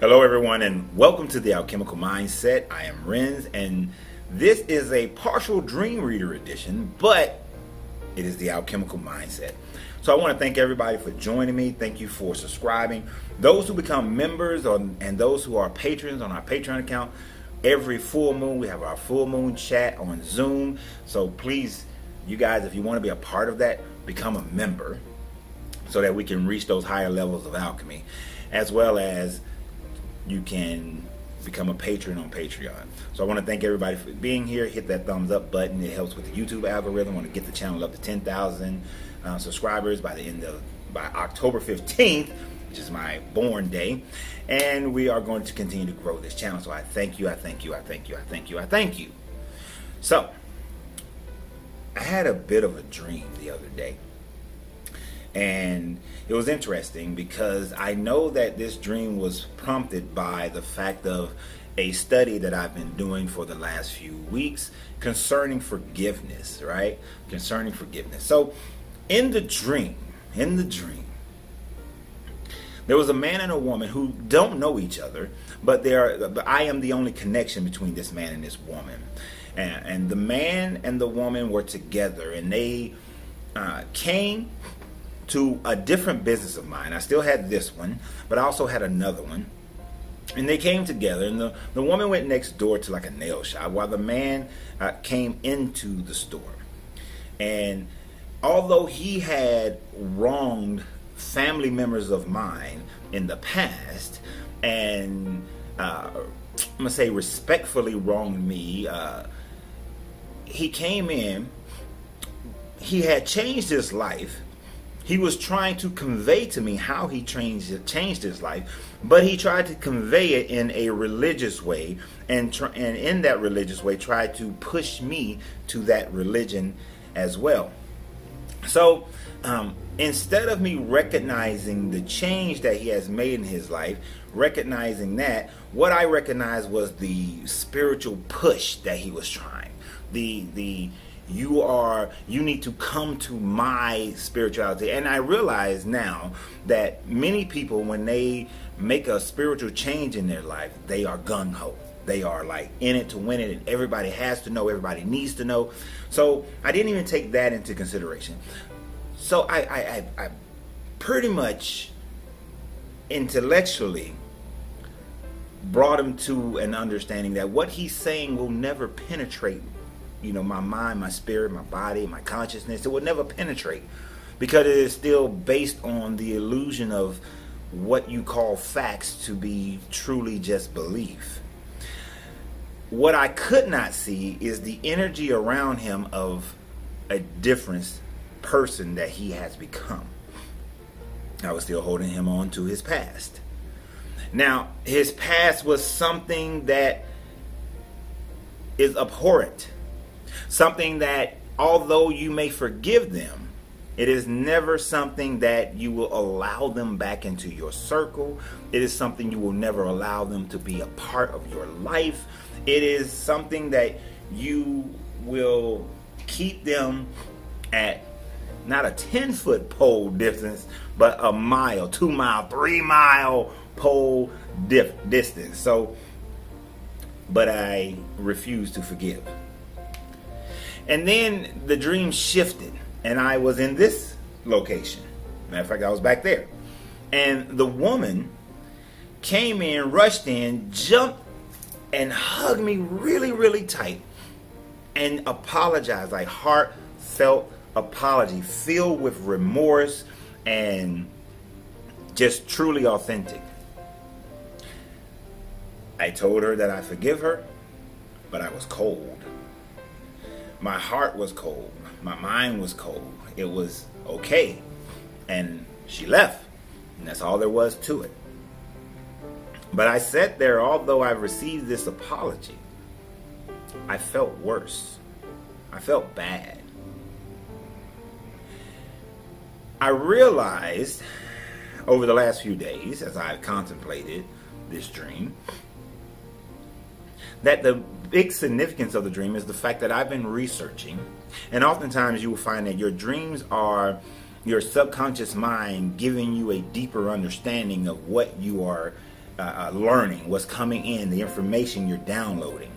Hello, everyone, and welcome to the Alchemical Mindset. I am Renz, and this is a partial dream reader edition, but it is the Alchemical Mindset. So I want to thank everybody for joining me. Thank you for subscribing. Those who become members or, and those who are patrons on our Patreon account, every full moon we have our full moon chat on Zoom. So please, you guys, if you want to be a part of that, become a member so that we can reach those higher levels of alchemy, as well as you can become a patron on Patreon. So I want to thank everybody for being here. Hit that thumbs up button. It helps with the YouTube algorithm. I want to get the channel up to 10,000 uh, subscribers by the end of by October 15th, which is my born day. And we are going to continue to grow this channel. So I thank you. I thank you. I thank you. I thank you. I thank you. So I had a bit of a dream the other day. And it was interesting because I know that this dream was prompted by the fact of a study that I've been doing for the last few weeks concerning forgiveness, right? Concerning forgiveness. So, in the dream, in the dream, there was a man and a woman who don't know each other, but they are. But I am the only connection between this man and this woman, and, and the man and the woman were together, and they uh, came to a different business of mine. I still had this one, but I also had another one. And they came together, and the, the woman went next door to like a nail shop while the man uh, came into the store. And although he had wronged family members of mine in the past, and uh, I'm gonna say respectfully wronged me, uh, he came in. He had changed his life he was trying to convey to me how he changed changed his life, but he tried to convey it in a religious way, and tr- and in that religious way, tried to push me to that religion as well. So um, instead of me recognizing the change that he has made in his life, recognizing that, what I recognized was the spiritual push that he was trying, the the you are you need to come to my spirituality. And i realize now that many people when they make a spiritual change in their life they are gung-ho. They are like in it to win it and everybody has to know everybody needs to know. So i didn't even take that into consideration. So i i, I, I pretty much intellectually brought him to an understanding that what he's saying will never penetrate you know, my mind, my spirit, my body, my consciousness. It would never penetrate because it is still based on the illusion of what you call facts to be truly just belief. What I could not see is the energy around him of a different person that he has become. I was still holding him on to his past. Now, his past was something that is abhorrent Something that, although you may forgive them, it is never something that you will allow them back into your circle. It is something you will never allow them to be a part of your life. It is something that you will keep them at not a 10 foot pole distance, but a mile, two mile, three mile pole distance. So, but I refuse to forgive. And then the dream shifted, and I was in this location. Matter of fact, I was back there. And the woman came in, rushed in, jumped, and hugged me really, really tight and apologized, like heartfelt apology, filled with remorse and just truly authentic. I told her that I forgive her, but I was cold my heart was cold. My mind was cold. It was okay. And she left. And that's all there was to it. But I sat there, although I received this apology, I felt worse. I felt bad. I realized over the last few days, as I contemplated this dream, that the big significance of the dream is the fact that I've been researching, and oftentimes you will find that your dreams are your subconscious mind giving you a deeper understanding of what you are uh, uh, learning, what's coming in, the information you're downloading.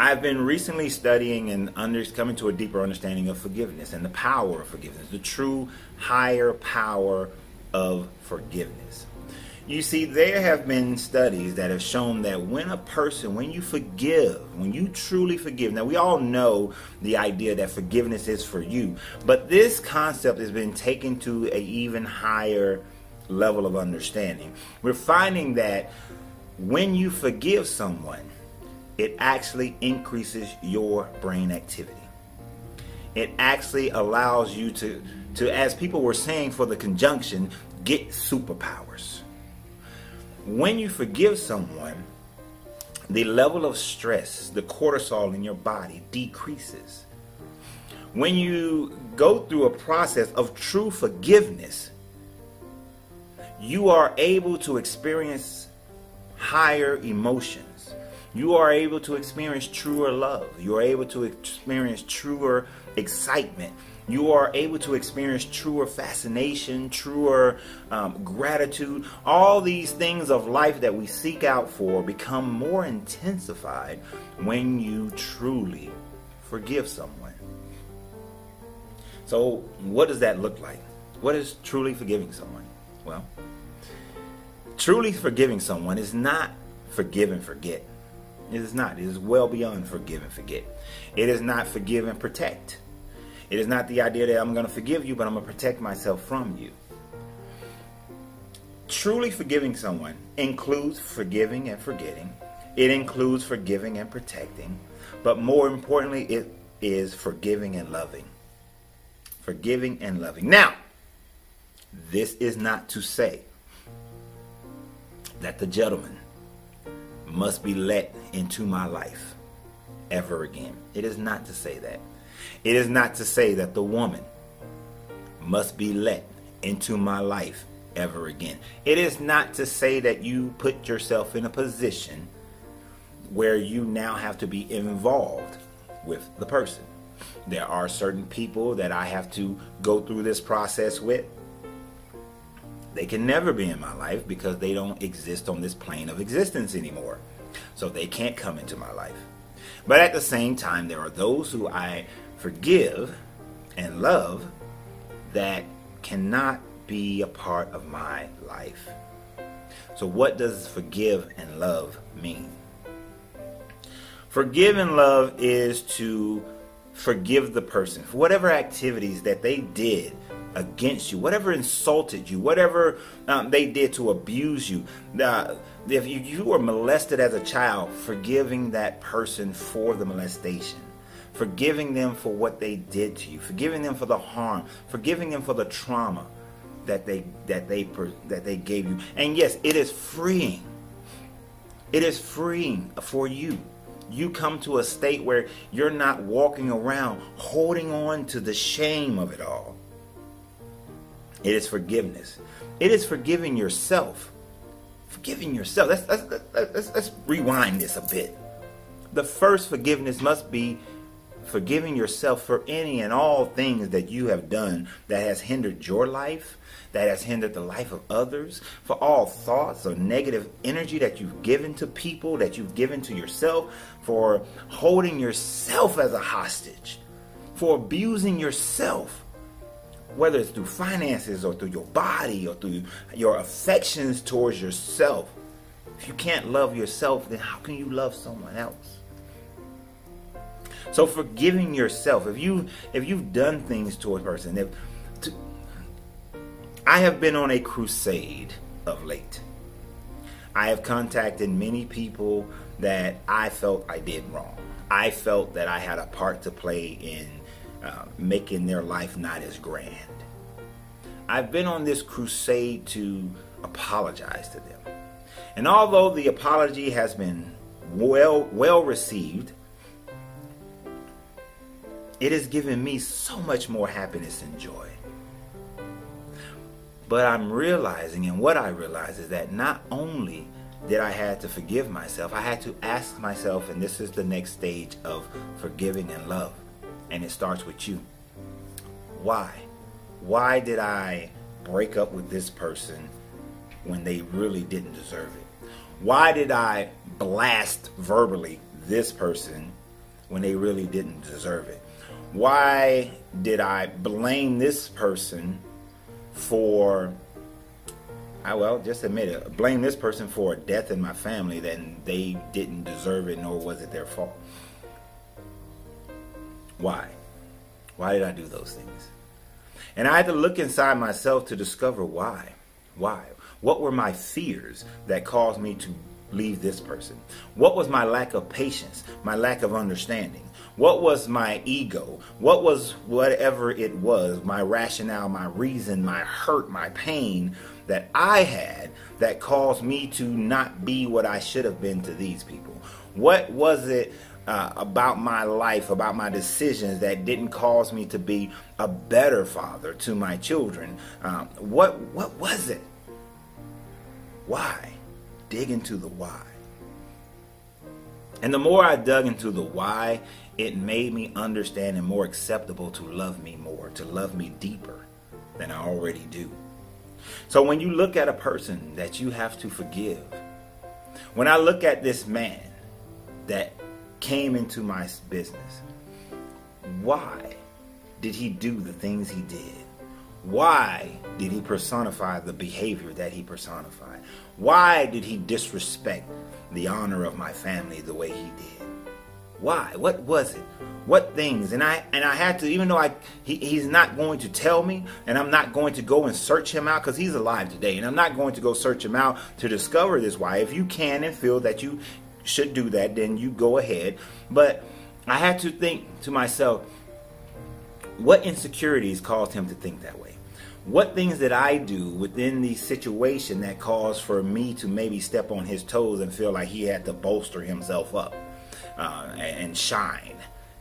I've been recently studying and under, coming to a deeper understanding of forgiveness and the power of forgiveness, the true higher power of forgiveness. You see, there have been studies that have shown that when a person, when you forgive, when you truly forgive, now we all know the idea that forgiveness is for you, but this concept has been taken to an even higher level of understanding. We're finding that when you forgive someone, it actually increases your brain activity. It actually allows you to, to as people were saying for the conjunction, get superpowers when you forgive someone, the level of stress, the cortisol in your body decreases. When you go through a process of true forgiveness, you are able to experience higher emotions. You are able to experience truer love. You are able to experience truer excitement you are able to experience truer fascination, truer um, gratitude. All these things of life that we seek out for become more intensified when you truly forgive someone. So, what does that look like? What is truly forgiving someone? Well, truly forgiving someone is not forgive and forget. It is not. It is well beyond forgive and forget. It is not forgive and protect. It is not the idea that I'm going to forgive you, but I'm going to protect myself from you. Truly forgiving someone includes forgiving and forgetting. It includes forgiving and protecting. But more importantly, it is forgiving and loving. Forgiving and loving. Now, this is not to say that the gentleman must be let into my life ever again. It is not to say that. It is not to say that the woman must be let into my life ever again. It is not to say that you put yourself in a position where you now have to be involved with the person. There are certain people that I have to go through this process with. They can never be in my life because they don't exist on this plane of existence anymore. So they can't come into my life. But at the same time, there are those who I forgive and love that cannot be a part of my life. So, what does forgive and love mean? Forgive and love is to forgive the person for whatever activities that they did against you, whatever insulted you, whatever um, they did to abuse you. Uh, if you, you were molested as a child, forgiving that person for the molestation forgiving them for what they did to you, forgiving them for the harm, forgiving them for the trauma that they that they that they gave you. And yes, it is freeing. It is freeing for you. You come to a state where you're not walking around holding on to the shame of it all. It is forgiveness. It is forgiving yourself. Forgiving yourself. Let's, let's, let's, let's rewind this a bit. The first forgiveness must be forgiving yourself for any and all things that you have done that has hindered your life, that has hindered the life of others, for all thoughts or negative energy that you've given to people, that you've given to yourself, for holding yourself as a hostage, for abusing yourself, whether it's through finances or through your body or through your affections towards yourself. If you can't love yourself, then how can you love someone else? So forgiving yourself, if you if you've done things to a person, if to, I have been on a crusade of late. I have contacted many people that I felt I did wrong. I felt that I had a part to play in uh, making their life not as grand. I've been on this crusade to apologize to them. And although the apology has been well well received, it has given me so much more happiness and joy. But I'm realizing, and what I realize is that not only did I have to forgive myself, I had to ask myself, and this is the next stage of forgiving and love, and it starts with you. Why? Why did I break up with this person when they really didn't deserve it? Why did I blast verbally this person when they really didn't deserve it? Why did I blame this person for I well just admit it, blame this person for a death in my family then they didn't deserve it nor was it their fault. Why? Why did I do those things? And I had to look inside myself to discover why. Why? What were my fears that caused me to leave this person? What was my lack of patience, my lack of understanding? What was my ego? What was whatever it was, my rationale, my reason, my hurt, my pain that I had that caused me to not be what I should have been to these people? What was it uh, about my life, about my decisions that didn't cause me to be a better father to my children? Um, what what was it? Why? Dig into the why. And the more I dug into the why, it made me understand and more acceptable to love me more, to love me deeper than I already do. So when you look at a person that you have to forgive, when I look at this man that came into my business, why did he do the things he did? Why did he personify the behavior that he personified? Why did he disrespect the honor of my family the way he did? Why? What was it? What things? And I and I had to, even though I he, he's not going to tell me, and I'm not going to go and search him out because he's alive today, and I'm not going to go search him out to discover this why. If you can and feel that you should do that, then you go ahead. But I had to think to myself, what insecurities caused him to think that way? What things did I do within the situation that caused for me to maybe step on his toes and feel like he had to bolster himself up uh, and shine,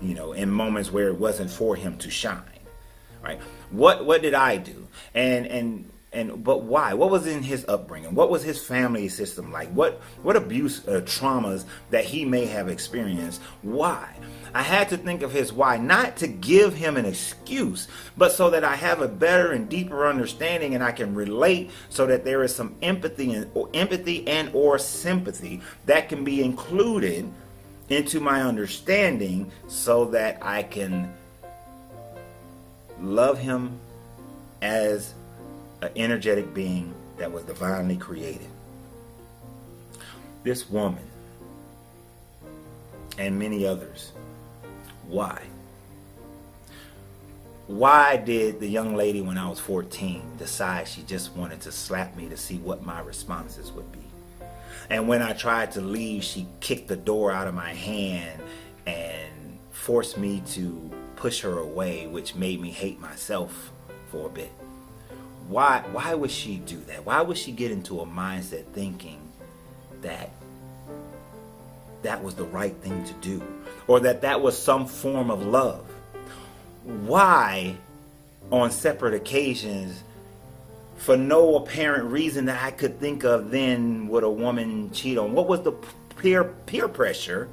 you know, in moments where it wasn't for him to shine, right? What what did I do? And and and but why? What was in his upbringing? What was his family system like? What what abuse uh, traumas that he may have experienced? Why? I had to think of his why not to give him an excuse but so that i have a better and deeper understanding and i can relate so that there is some empathy and empathy and or sympathy that can be included into my understanding so that i can love him as an energetic being that was divinely created. This woman and many others. Why? Why did the young lady when I was 14 decide she just wanted to slap me to see what my responses would be? And when I tried to leave, she kicked the door out of my hand and forced me to push her away, which made me hate myself for a bit why why would she do that? Why would she get into a mindset thinking that that was the right thing to do or that that was some form of love? Why on separate occasions for no apparent reason that I could think of then would a woman cheat on? What was the peer peer pressure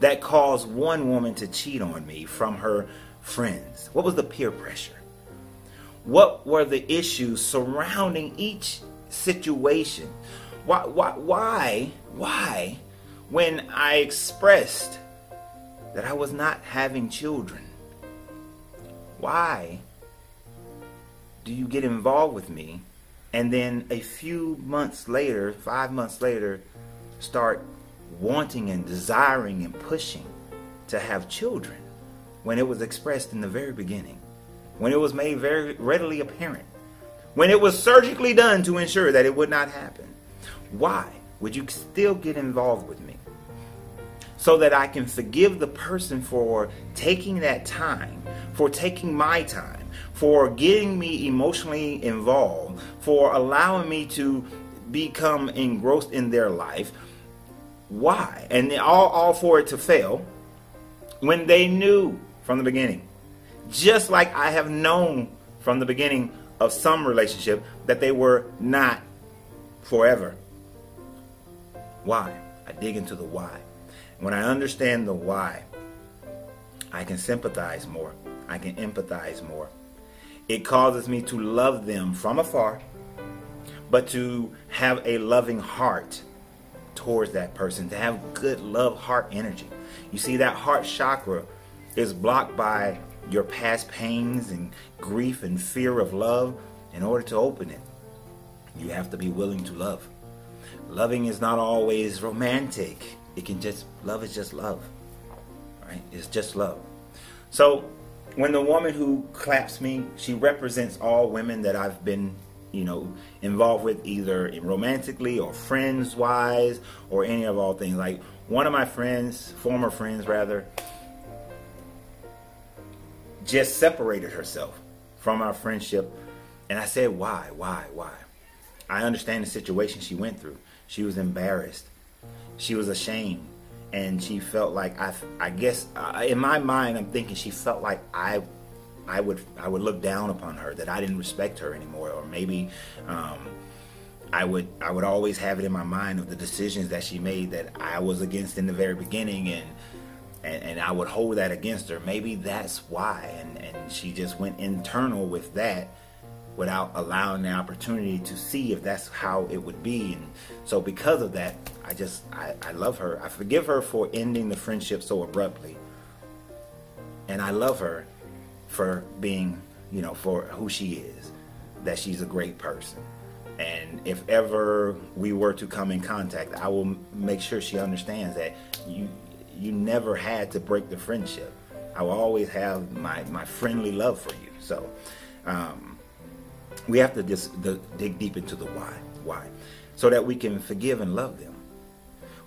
that caused one woman to cheat on me from her friends? What was the peer pressure? What were the issues surrounding each situation? Why, why, why, why, when I expressed that I was not having children, why do you get involved with me and then a few months later, five months later, start wanting and desiring and pushing to have children when it was expressed in the very beginning? when it was made very readily apparent, when it was surgically done to ensure that it would not happen. Why would you still get involved with me? So that I can forgive the person for taking that time, for taking my time, for getting me emotionally involved, for allowing me to become engrossed in their life. Why? And all, all for it to fail when they knew from the beginning just like I have known from the beginning of some relationship that they were not forever. Why? I dig into the why. When I understand the why, I can sympathize more. I can empathize more. It causes me to love them from afar, but to have a loving heart towards that person, to have good love heart energy. You see, that heart chakra is blocked by your past pains and grief and fear of love. In order to open it, you have to be willing to love. Loving is not always romantic. It can just, love is just love. Right? It's just love. So, when the woman who claps me, she represents all women that I've been, you know, involved with either romantically or friends wise or any of all things. Like one of my friends, former friends rather, just separated herself from our friendship. And I said, why, why, why? I understand the situation she went through. She was embarrassed. She was ashamed and she felt like I, I guess uh, in my mind I'm thinking she felt like I, I would I would look down upon her that I didn't respect her anymore or maybe um, I would I would always have it in my mind of the decisions that she made that I was against in the very beginning and and, and I would hold that against her. Maybe that's why and, and she just went internal with that without allowing the opportunity to see if that's how it would be. And so because of that, I just, I, I love her. I forgive her for ending the friendship so abruptly. And I love her for being, you know, for who she is, that she's a great person. And if ever we were to come in contact, I will make sure she understands that you, you never had to break the friendship. I will always have my, my friendly love for you. So, um, we have to just the, dig deep into the why. Why? So that we can forgive and love them.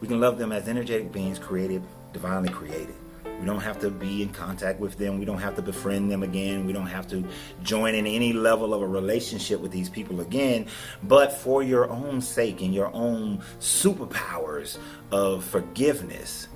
We can love them as energetic beings created, divinely created. We don't have to be in contact with them. We don't have to befriend them again. We don't have to join in any level of a relationship with these people again. But for your own sake and your own superpowers of forgiveness,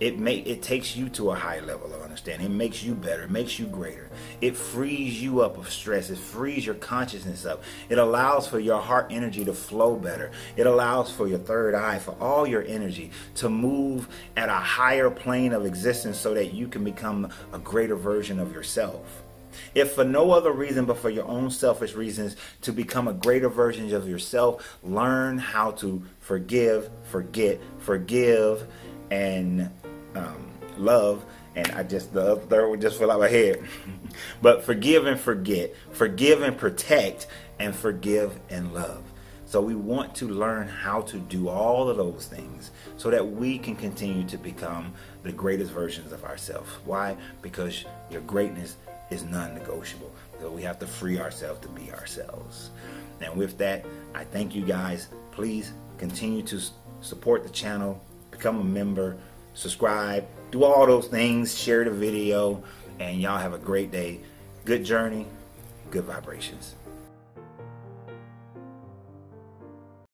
it may it takes you to a high level of understanding. It makes you better, it makes you greater. It frees you up of stress. It frees your consciousness up. It allows for your heart energy to flow better. It allows for your third eye, for all your energy to move at a higher plane of existence so that you can become a greater version of yourself. If for no other reason but for your own selfish reasons to become a greater version of yourself, learn how to forgive, forget, forgive, and um, love, and I just the third one just fell out my head. but forgive and forget, forgive and protect, and forgive and love. So we want to learn how to do all of those things so that we can continue to become the greatest versions of ourselves. Why? Because your greatness is non-negotiable. So we have to free ourselves to be ourselves. And with that, I thank you guys. Please continue to support the channel, become a member, subscribe, do all those things, share the video, and y'all have a great day. Good journey, good vibrations.